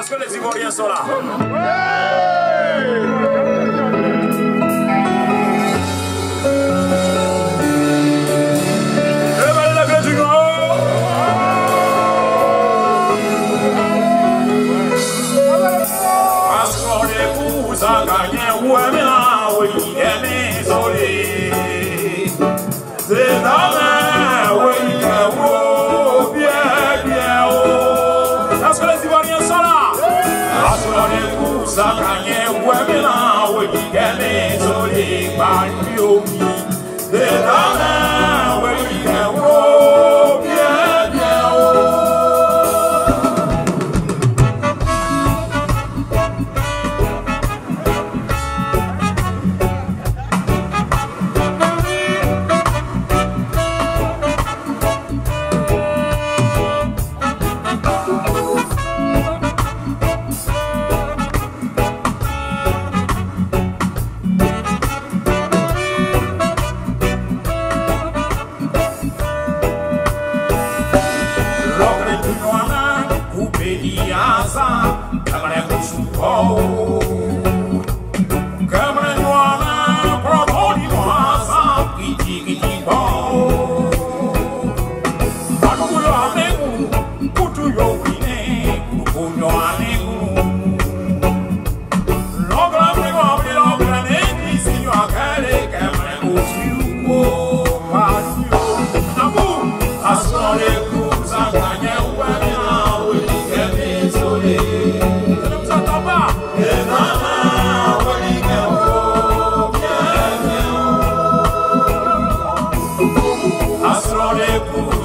Est-ce que les Ivoiriens sont là Levez qu'on épouse à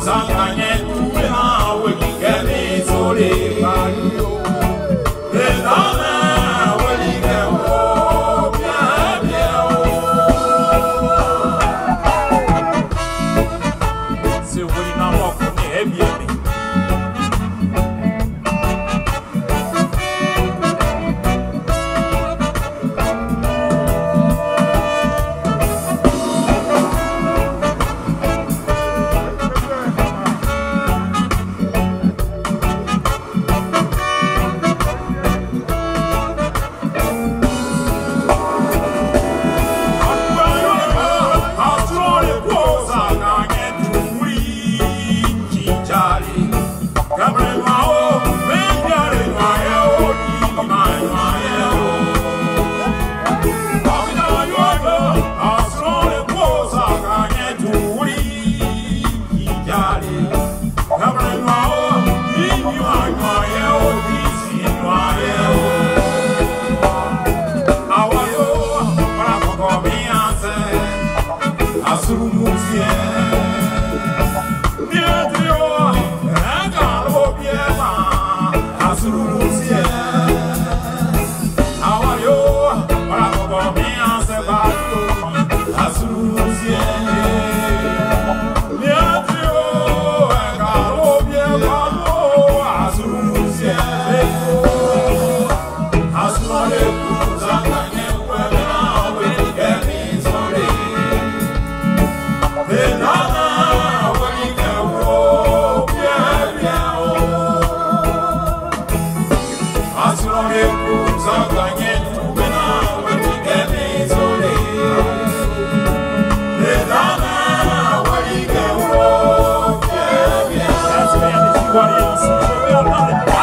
kuzanganye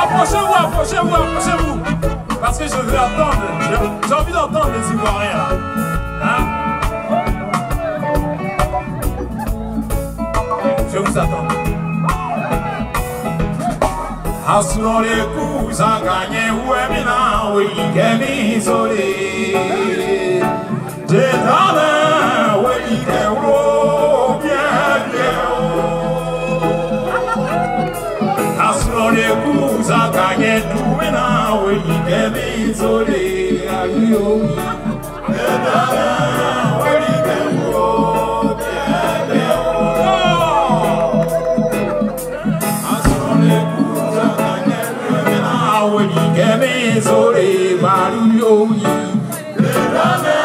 Approchez-vous, approchez-vous, approchez-vous. Parce que je veux attendre. J'ai envie d'entendre les Ivoiriens. Hein? Je vous attends. Asurore kuzanganye wemina wikemi sole. Jetane wike wo bien bien Asurore kuzanganye tuwena wikemi sole ayo. Jetane wike wo bien bien Asurore kuzanganye tuwena wikemi sole ayo. Vous